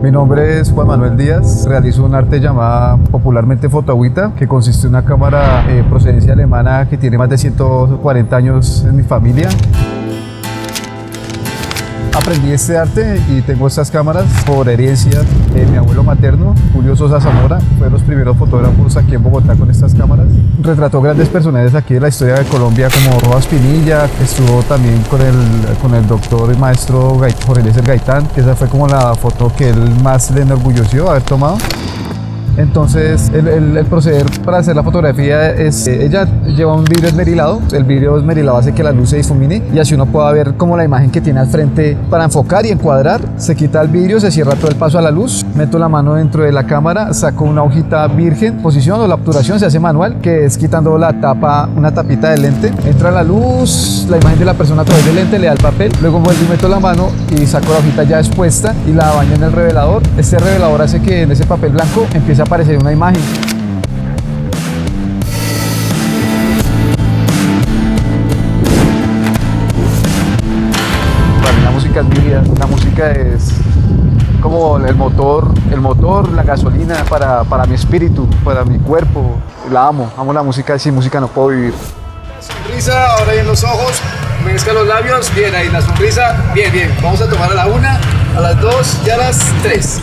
Mi nombre es Juan Manuel Díaz, realizo un arte llamada popularmente fotoagüita, que consiste en una cámara eh, procedencia alemana que tiene más de 140 años en mi familia. Aprendí este arte y tengo estas cámaras por herencia de mi abuelo materno, Julio Sosa Zamora. Fue de los primeros fotógrafos aquí en Bogotá con estas cámaras. Retrató grandes personajes aquí de la historia de Colombia como Rojas Pinilla, estuvo también con el, con el doctor y maestro Jorge Gaitán, que esa fue como la foto que él más le enorgulleció haber tomado. Entonces, el, proceder para hacer la fotografía es, eh, ella lleva un vidrio esmerilado, el vidrio esmerilado hace que la luz se difumine y así uno pueda ver como la imagen que tiene al frente para enfocar y encuadrar. Se quita el vidrio, se cierra todo el paso a la luz, meto la mano dentro de la cámara, saco una hojita virgen, posición o la obturación se hace manual, que es quitando la tapa, una tapita de lente, entra la luz, la imagen de la persona a través del lente, le da el papel, luego vuelvo y meto la mano y saco la hojita ya expuesta y la baño en el revelador. Este revelador hace que en ese papel blanco empiece a aparecer una imagen. Para mí la música es mi vida, la música es como el motor, el motor, la gasolina para, para mi espíritu, para mi cuerpo. La amo, amo la música, sin música no puedo vivir. sonrisa, ahora en los ojos, mezcla los labios, bien ahí la sonrisa, bien, bien. Vamos a tomar a la una, a las dos y a las tres.